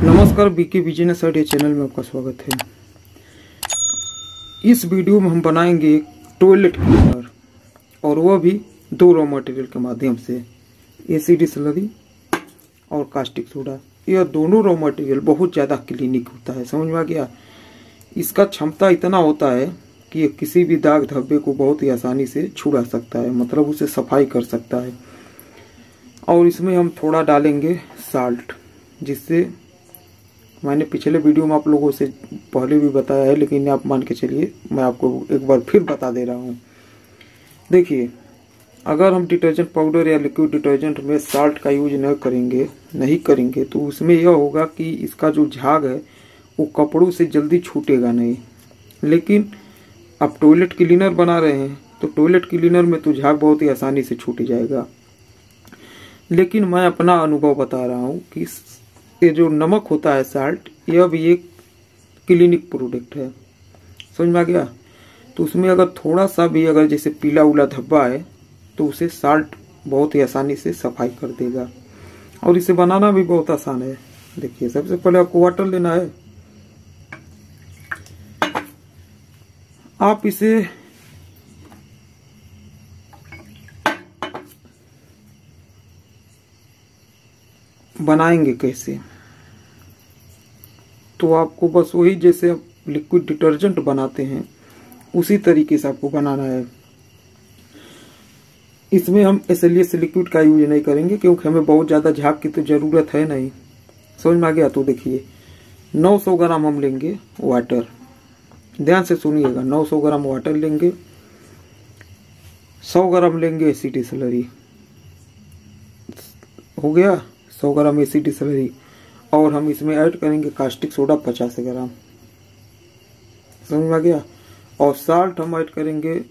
नमस्कार BK business idea channel में आपका स्वागत है। इस वीडियो में हम बनाएँगे एक टॉयलेट क्लीनर और वह भी दो रॉ मटेरियल के माध्यम से। एसिड स्लरी और कास्टिक सोडा यह दोनों रॉ मटेरियल बहुत ज़्यादा क्लिनिक होता है, समझ में आ गया? इसका क्षमता इतना होता है कि ये किसी भी दाग धब्बे को बहुत ही आसानी से छुड़ा सकता है मतलब उसे सफ़ाई कर सकता है। और इसमें हम थोड़ा डालेंगे साल्ट जिससे मैंने पिछले वीडियो में आप लोगों से पहले भी बताया है, लेकिन आप मान के चलिए, मैं आपको एक बार फिर बता दे रहा हूँ। देखिए, अगर हम डिटर्जेंट पाउडर या लिक्विड डिटर्जेंट में साल्ट का यूज़ न करेंगे, नहीं करेंगे तो उसमें यह होगा कि इसका जो झाग है, वो कपड़ों से जल्दी छूटेगा नहीं। लेकिन आप टॉयलेट क्लीनर बना रहे हैं तो टॉयलेट क्लीनर में तो झाग बहुत ही आसानी से छूट जाएगा। लेकिन मैं अपना अनुभव बता रहा हूँ कि ये जो नमक होता है साल्ट यह भी एक क्लिनिक प्रोडक्ट है। समझ में आ गया? तो उसमें अगर थोड़ा सा भी अगर जैसे पीला उला धब्बा है तो उसे साल्ट बहुत ही आसानी से सफ़ाई कर देगा। और इसे बनाना भी बहुत आसान है। देखिए, सबसे पहले आपको वाटर लेना है। आप इसे बनाएँगे कैसे? तो आपको बस वही जैसे आप लिक्विड डिटर्जेंट बनाते हैं, उसी तरीके से आपको बनाना है। इसमें हम एसएलएस लिक्विड का यूज़ नहीं करेंगे क्योंकि हमें बहुत ज़्यादा झाग की तो ज़रूरत है नहीं। समझ में आ गया तो देखिए 900 ग्राम हम लेंगे वाटर ध्यान से सुनिएगा 900 ग्राम वाटर लेंगे 100 ग्राम लेंगे एसिड स्लरी हो गया? 100 ग्राम एसिड स्लरी और हम इसमें ऐड करेंगे कास्टिक सोडा 50 ग्राम। समझ में आ गया? और साल्ट हम ऐड करेंगे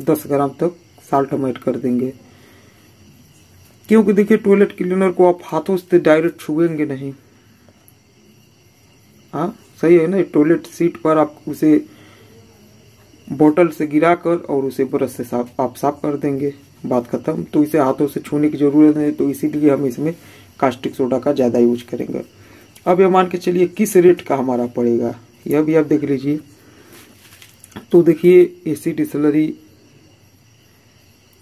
10 ग्राम तक। साल्ट हम ऐड कर देंगे। क्योंकि देखिए टॉयलेट क्लीनर को आप हाथों से डायरेक्ट छुएँगे नहीं। हाँ सही है ना? टॉयलेट सीट पर आप उसे बोतल से गिराकर और उसे ब्रश से साफ़ आप साफ़ कर देंगे। बात खत्म। तो इसे हाथों से छूने की ज़रूरत नहीं तो इसीलिए हम इसमें कास्टिक सोडा का ज़्यादा यूज़ करेंगे। अब यह मान के चलिए किस रेट का हमारा पड़ेगा। यह भी आप देख लीजिए। तो देखिए एसिड स्लरी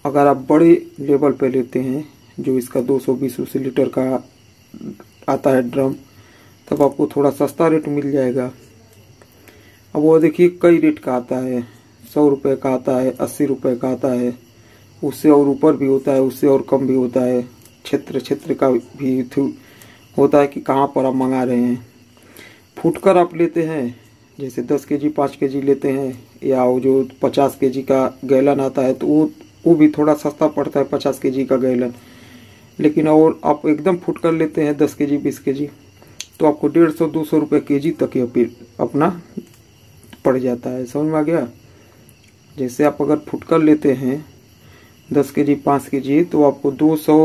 अगर आप बड़े लेवल पे लेते हैं, जो इसका 220 सौ लीटर का आता है ड्रम तब आपको थोड़ा सस्ता रेट मिल जाएगा। अब वो देखिए, कई रेट का आता है। सौ रुपये का आता है, अस्सी रुपये का आता है। उससे और ऊपर भी होता है, उससे और कम भी होता है। क्षेत्र क्षेत्र का भी होता है कि कहाँ पर आप मंगा रहे हैं। फुटकर आप लेते हैं, जैसे दस के जी पाँच के जी लेते हैं, या वो जो पचास के जी का गैलन आता है तो वो वो भी थोड़ा सस्ता पड़ता है, पचास के जी का गैलन। लेकिन और आप एकदम फुटकर लेते हैं, दस के जी बीस के जी तो आपको डेढ़ सौ, दो सौ रुपये के जी तक ये अपना पड़ जाता है। समझ में आ गया? जैसे आप अगर फुटकर लेते हैं, दस के जी पाँच के जी तो आपको दो सौ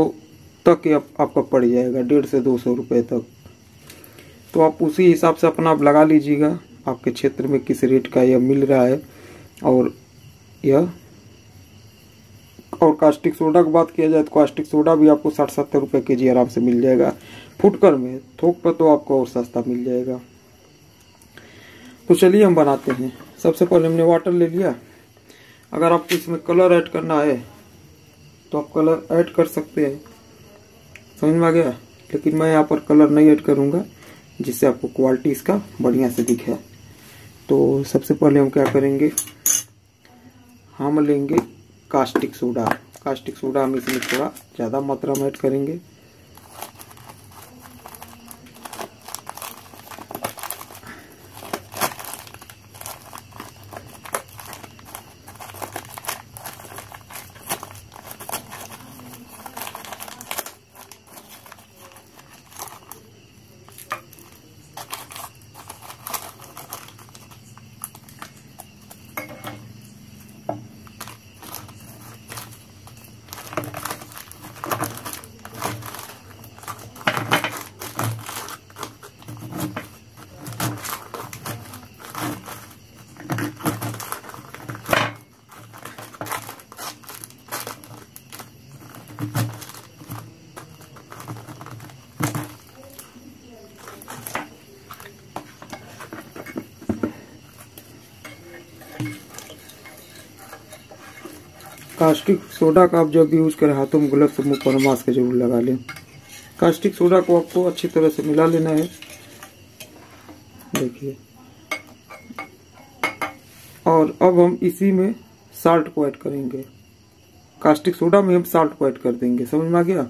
तक आप, आपका पड़ जाएगा डेढ़ से दो सौ रुपये तक। तो आप उसी हिसाब से अपना आप लगा लीजिएगा आपके क्षेत्र में किस रेट का यह मिल रहा है। और यह और कास्टिक सोडा की बात किया जाए तो कास्टिक सोडा भी आपको साठ सत्तर रुपये के जी आराम से मिल जाएगा। फुटकर में थोक पर तो आपको और सस्ता मिल जाएगा। तो चलिए हम बनाते हैं। सबसे पहले हमने वाटर ले लिया। अगर आपको इसमें कलर ऐड करना है तो आप कलर ऐड कर सकते हैं। समझ में आ गया? लेकिन मैं यहाँ पर कलर नहीं ऐड करूँगा, जिससे आपको क्वालिटी इसका बढ़िया से दिखे। तो सबसे पहले हम क्या करेंगे? हम लेंगे कास्टिक सोडा कास्टिक सोडा हम इसमें थोड़ा ज़्यादा मात्रा में ऐड करेंगे। कास्टिक सोडा का आप जब यूज़ करें, हाथों में ग्लव्स मुँह पर मास्क ज़रूर लगा लें। कास्टिक सोडा को आपको अच्छी तरह से मिला लेना है। देखिए। और अब हम इसी में साल्ट को ऐड करेंगे। कास्टिक सोडा में हम साल्ट को ऐड कर देंगे। समझ में आ गया?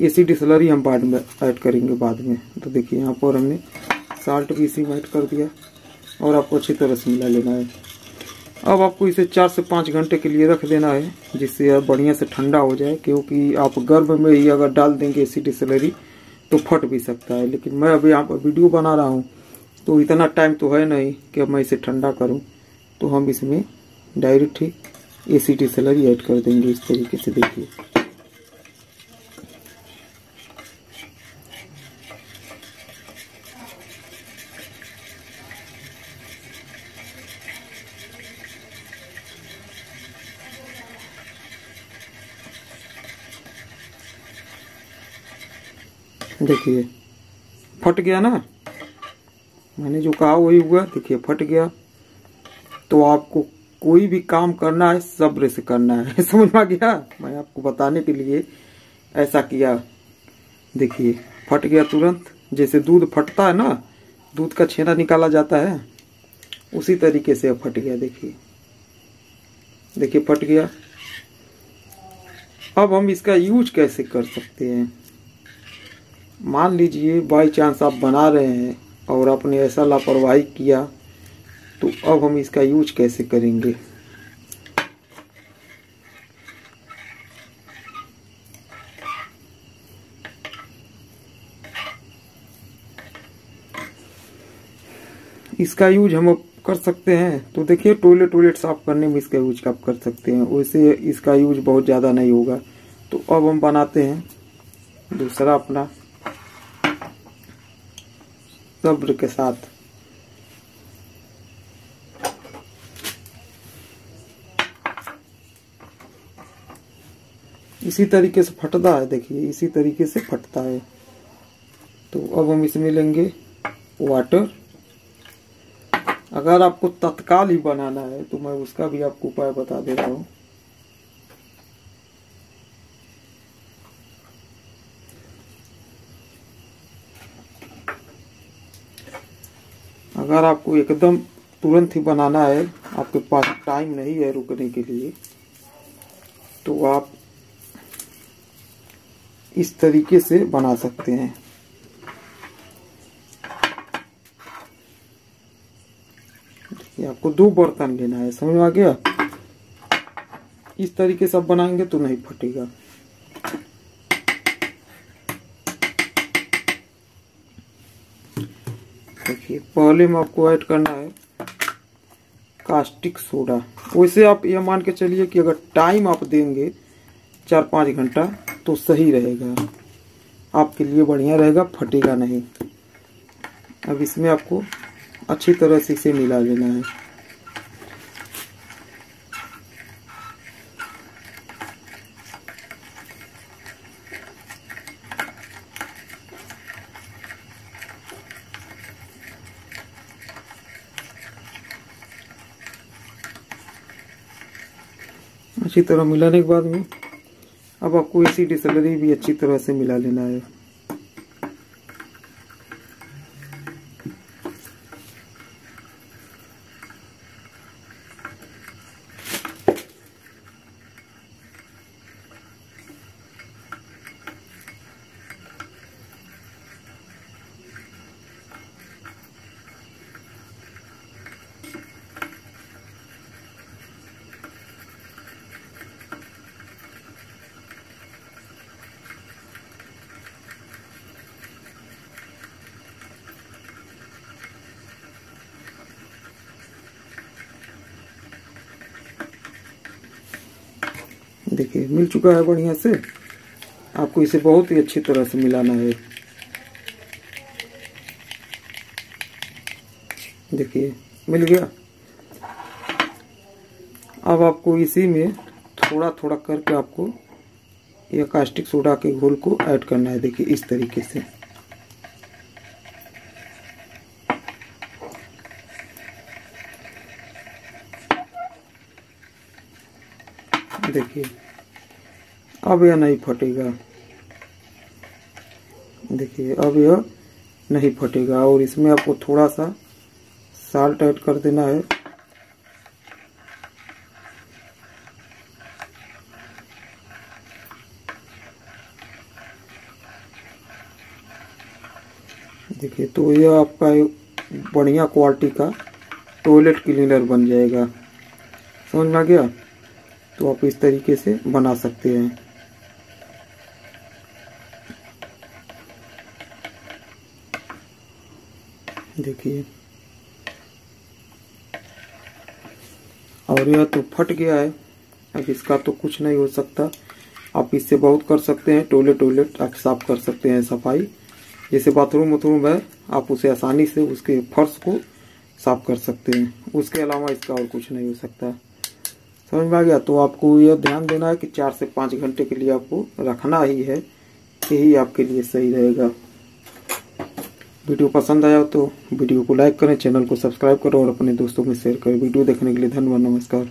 एसिड स्लरी हम बाद में ऐड करेंगे बाद में। तो देखिए, यहाँ पर हमने साल्ट भी इसी में ऐड कर दिया और आपको अच्छी तरह से मिला लेना है। अब आपको इसे चार से पाँच घंटे के लिए रख देना है, जिससे यह बढ़िया से ठंडा हो जाए, क्योंकि आप गर्भ में ही अगर डाल देंगे एसिड सैलरी तो फट भी सकता है। लेकिन मैं अभी यहाँ पर वीडियो बना रहा हूँ तो इतना टाइम तो है नहीं कि अब मैं इसे ठंडा करूँ तो हम इसमें direct he A C acid slurry add कर देंगे। इस तरीके से देखिए। देखिए, फट गया ना? मैंने जो कहा वही हुआ, देखिए, फट गया। तो आपको कोई भी काम करना है, सब्र से करना है। समझ में आ गया? मैं आपको बताने के लिए ऐसा किया। देखिए, फट गया तुरंत। जैसे दूध फटता है ना, दूध का छेना निकाला जाता है, उसी तरीके से फट गया, देखिए। देखिए, फट गया। अब हम इसका यूज़ कैसे कर सकते हैं? मान लीजिए बाई चांस आप बना रहे हैं और आपने ऐसा लापरवाही किया तो अब हम इसका यूज़ कैसे करेंगे? इसका यूज़ हम कर सकते हैं। तो देखिए टॉयलेट टॉयलेट साफ़ करने में इसका यूज़ आप कर सकते हैं। वैसे इसका यूज़ बहुत ज़्यादा नहीं होगा। तो अब हम बनाते हैं दूसरा अपना। सब्र के साथ। इसी तरीके से फटता है, देखिए, इसी तरीके से फटता है। तो अब हम इसमें लेंगे वाटर अगर आपको तत्काल ही बनाना है तो मैं उसका भी आपको उपाय बता दे रहा हूँ। अगर आपको एकदम तुरंत ही बनाना है, आपके पास टाइम नहीं है रुकने के लिए तो आप इस तरीके से बना सकते हैं। आपको दो बर्तन लेना है, समझ में आ गया? इस तरीके से आप बनाएँगे तो नहीं फटेगा। देखिए, पहले में आपको ऐड करना है कास्टिक सोडा वैसे आप यह मान के चलिए कि अगर टाइम आप देंगे चार पाँच घंटा तो सही रहेगा। आपके लिए बढ़िया रहेगा, फटेगा नहीं। अब इसमें आपको अच्छी तरह से इसे मिला लेना है। अच्छी तरह मिलाने के बाद में। अब आपको इसी डिसलरी भी अच्छी तरह से मिला लेना है। देखिए, मिल चुका है बढ़िया से। आपको इसे बहुत ही अच्छी तरह से मिलाना है। देखिए, मिल गया। अब आपको इसी में थोड़ा थोड़ा करके आपको यह कास्टिक सोडा के घोल को ऐड करना है। देखिए, इस तरीके से। देखिए अब यह नहीं फटेगा। देखिए, अब यह नहीं फटेगा और इसमें आपको थोड़ा सा साल्ट ऐड कर देना है। देखिए तो यह आपका बढ़िया क्वालिटी का टॉयलेट क्लीनर बन जाएगा। समझ में आ गया? तो आप इस तरीके से बना सकते हैं। देखिए। और यह तो फट गया है। अब इसका तो कुछ नहीं हो सकता। आप इससे बहुत कर सकते हैं। टॉयलेट टॉयलेट आप साफ़ कर सकते हैं सफ़ाई। जैसे बाथरूम वाथरूम है, आप उसे आसानी से उसके फर्श को साफ़ कर सकते हैं। उसके अलावा इसका और कुछ नहीं हो सकता। समझ में आ गया? तो आपको यह ध्यान देना है कि चार से पाँच घंटे के लिए आपको रखना ही है यही आपके लिए सही रहेगा। वीडियो पसंद आया तो वीडियो को लाइक करें, चैनल को सब्सक्राइब करें और अपने दोस्तों में शेयर करें। वीडियो देखने के लिए धन्यवाद, नमस्कार।